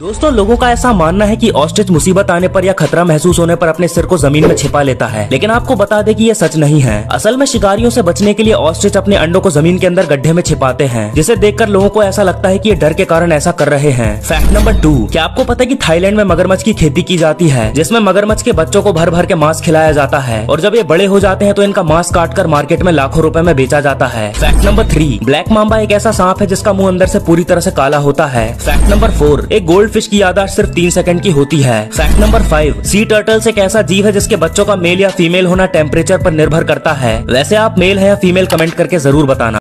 दोस्तों, लोगों का ऐसा मानना है कि ऑस्ट्रिच मुसीबत आने पर या खतरा महसूस होने पर अपने सिर को ज़मीन में छिपा लेता है। लेकिन आपको बता दें कि ये सच नहीं है। असल में शिकारियों से बचने के लिए ऑस्ट्रिच अपने अंडों को ज़मीन के अंदर गड्ढे में छिपाते हैं, जिसे देखकर लोगों को ऐसा लगता है कि ये डर के कारण ऐसा कर रहे हैं। फैक्ट नंबर टू, क्या आपको पता है कि थाईलैंड में मगरमच्छ की खेती की जाती है, जिसमें मगरमच्छ के बच्चों को भर भर के मांस खिलाया जाता है, और जब ये बड़े हो जाते हैं तो इनका मांस काट कर मार्केट में लाखों रुपए में बेचा जाता है। Fact number three, black mamba एक ऐसा सांप है जिसका मुँह अंदर से पूरी तरह से काला होता है। फैक्ट नंबर फोर, एक गोल्ड फ़िश की यादाश्त सिर्फ़ तीन सेकंड की होती है। Fact number five sea turtle एक ऐसा जीव है जिसके बच्चों का मेल या फीमेल होना टेम्परेचर पर निर्भर करता है। वैसे आप मेल है या फीमेल कमेंट करके ज़रूर बताना।